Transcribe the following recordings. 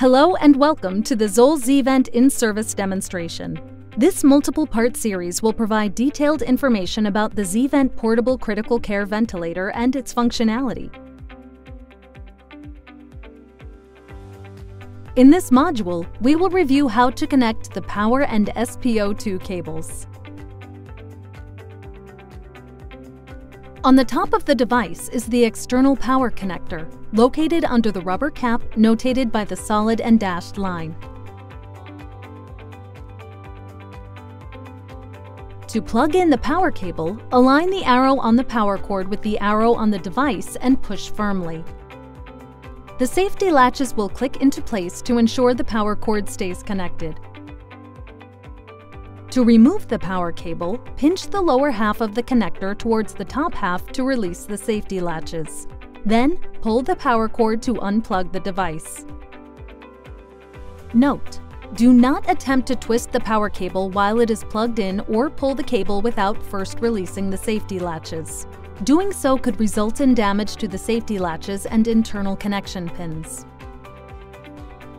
Hello and welcome to the Zoll Z-Vent in-service demonstration. This multiple-part series will provide detailed information about the Z-Vent portable critical care ventilator and its functionality. In this module, we will review how to connect the power and SpO2 cables. On the top of the device is the external power connector, located under the rubber cap notated by the solid and dashed line. To plug in the power cable, align the arrow on the power cord with the arrow on the device and push firmly. The safety latches will click into place to ensure the power cord stays connected. To remove the power cable, pinch the lower half of the connector towards the top half to release the safety latches. Then, pull the power cord to unplug the device. Note: Do not attempt to twist the power cable while it is plugged in or pull the cable without first releasing the safety latches. Doing so could result in damage to the safety latches and internal connection pins.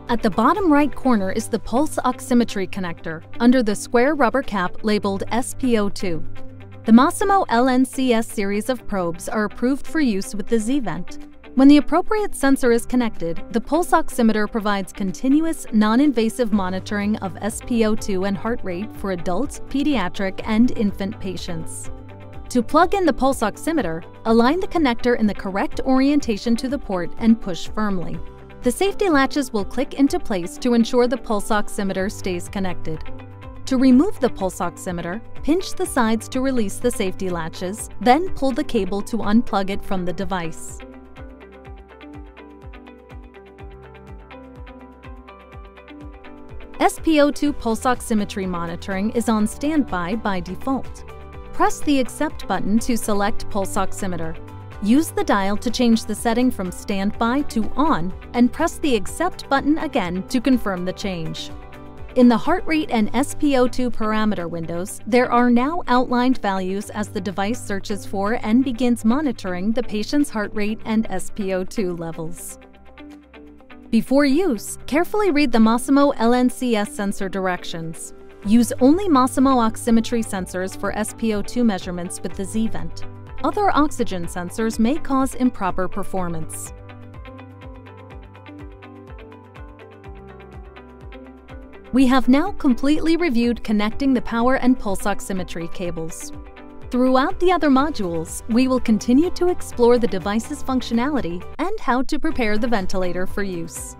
At the bottom right corner is the pulse oximetry connector under the square rubber cap labeled SpO2. The Masimo LNCS series of probes are approved for use with the Z-Vent. When the appropriate sensor is connected, the pulse oximeter provides continuous, non-invasive monitoring of SpO2 and heart rate for adult, pediatric, and infant patients. To plug in the pulse oximeter, align the connector in the correct orientation to the port and push firmly. The safety latches will click into place to ensure the pulse oximeter stays connected. To remove the pulse oximeter, pinch the sides to release the safety latches, then pull the cable to unplug it from the device. SpO2 pulse oximetry monitoring is on standby by default. Press the Accept button to select pulse oximeter. Use the dial to change the setting from standby to on and press the accept button again to confirm the change. In the heart rate and SpO2 parameter windows, there are now outlined values as the device searches for and begins monitoring the patient's heart rate and SpO2 levels. Before use, carefully read the Masimo LNCS sensor directions. Use only Masimo oximetry sensors for SpO2 measurements with the Z-Vent. Other oxygen sensors may cause improper performance. We have now completely reviewed connecting the power and pulse oximetry cables. Throughout the other modules, we will continue to explore the device's functionality and how to prepare the ventilator for use.